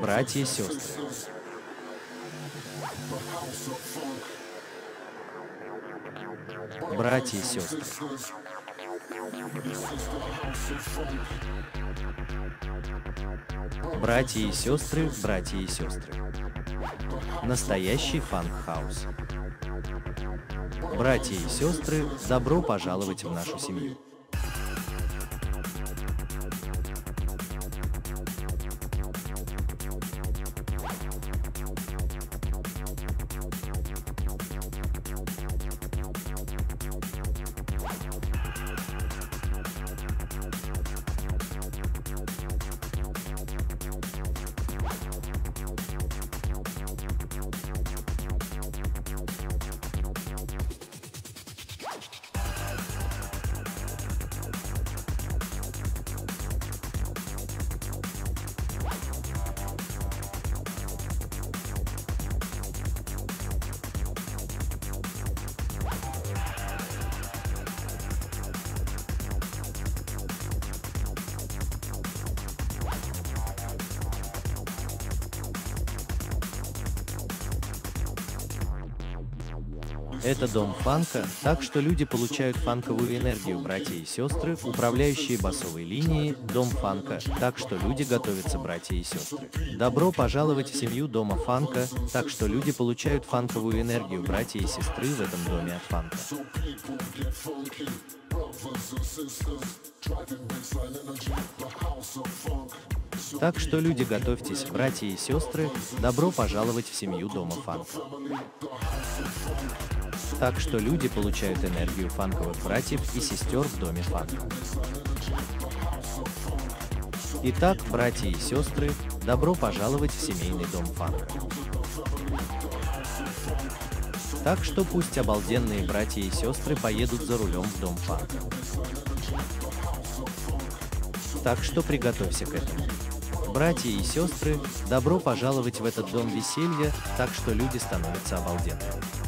Братья и сестры. Братья и сестры. Братья и сестры, братья и сестры. Настоящий фанк-хаус. Братья и сестры, добро пожаловать в нашу семью. Это дом фанка, так что люди получают фанковую энергию, братья и сестры, управляющие басовой линией, дом фанка, так что люди готовятся, братья и сестры. Добро пожаловать в семью дома фанка, так что люди получают фанковую энергию, братья и сестры в этом доме от фанка. Так что люди готовьтесь, братья и сестры, добро пожаловать в семью дома фанка. Так что люди получают энергию фанковых братьев и сестер в доме фанка. Итак, братья и сестры, добро пожаловать в семейный дом фанка. Так что пусть обалденные братья и сестры поедут за рулем в дом фанка. Так что приготовься к этому. Братья и сестры, добро пожаловать в этот дом веселья, так что люди становятся обалденными.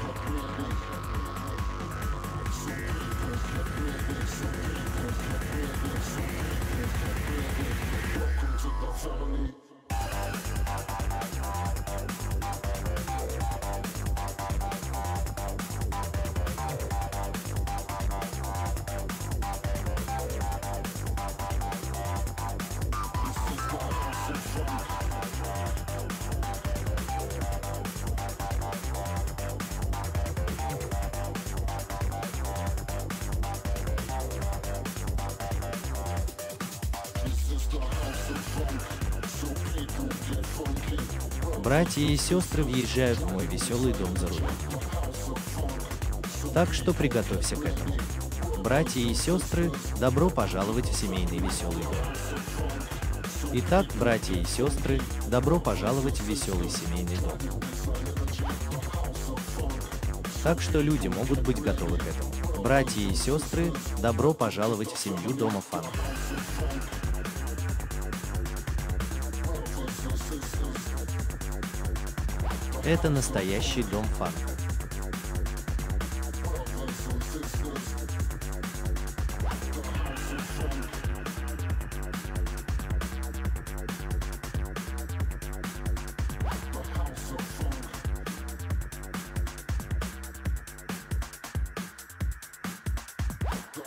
Thank you. Братья и сестры въезжают в мой веселый дом за рулем. Так что приготовься к этому. Братья и сестры, добро пожаловать в семейный веселый дом. Итак, братья и сестры, добро пожаловать в веселый семейный дом. Так что люди могут быть готовы к этому. Братья и сестры, добро пожаловать в семью Дома Фанка. Это настоящий дом фанка.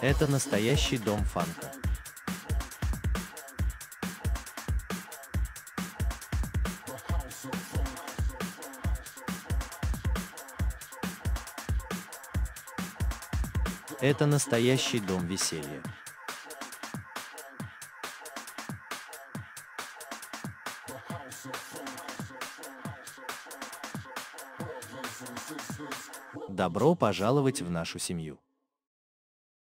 Это настоящий дом фанка. Это настоящий дом веселья. Добро пожаловать в нашу семью.